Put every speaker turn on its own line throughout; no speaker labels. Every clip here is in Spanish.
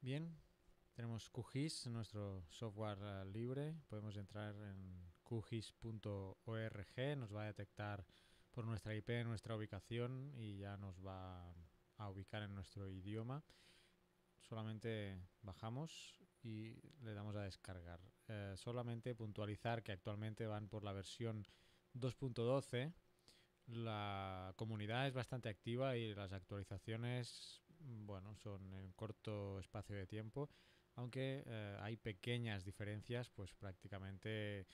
Bien, tenemos QGIS, nuestro software eh, libre. Podemos entrar en qgis.org, nos va a detectar por nuestra IP nuestra ubicación y ya nos va a ubicar en nuestro idioma. Solamente bajamos y le damos a descargar. Eh, solamente puntualizar que actualmente van por la versión 2.12. La comunidad es bastante activa y las actualizaciones, bueno, son en corto espacio de tiempo, aunque eh, hay pequeñas diferencias, pues prácticamente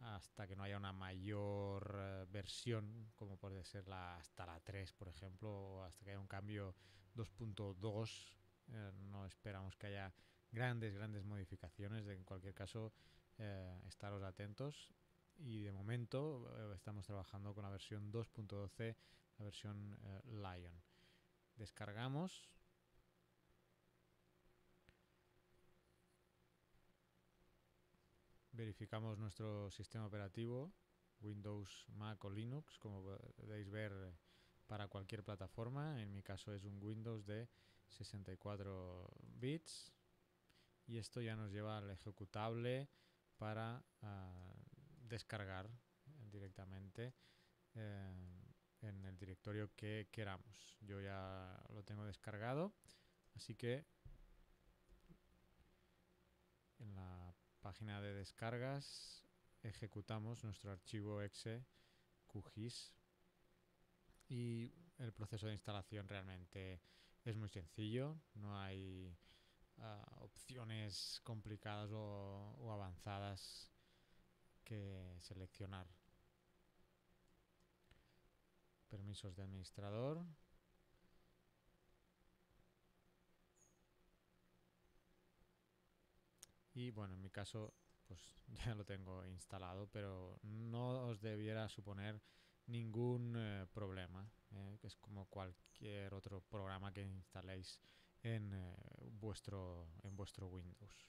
hasta que no haya una mayor eh, versión, como puede ser la hasta la 3, por ejemplo, o hasta que haya un cambio 2.2, eh, no esperamos que haya grandes, grandes modificaciones. En cualquier caso, eh, estaros atentos. Y de momento estamos trabajando con la versión 2.12, la versión Lion. Descargamos. Verificamos nuestro sistema operativo, Windows, Mac o Linux, como podéis ver para cualquier plataforma. En mi caso es un Windows de 64 bits. Y esto ya nos lleva al ejecutable para uh, descargar directamente eh, que queramos. Yo ya lo tengo descargado, así que en la página de descargas ejecutamos nuestro archivo exe QGIS y el proceso de instalación realmente es muy sencillo, no hay uh, opciones complicadas o avanzadas que seleccionar. Permisos de administrador. Y bueno, en mi caso, pues ya lo tengo instalado, pero no os debiera suponer ningún eh, problema, eh, que es como cualquier otro programa que instaléis en, eh, vuestro, en vuestro Windows.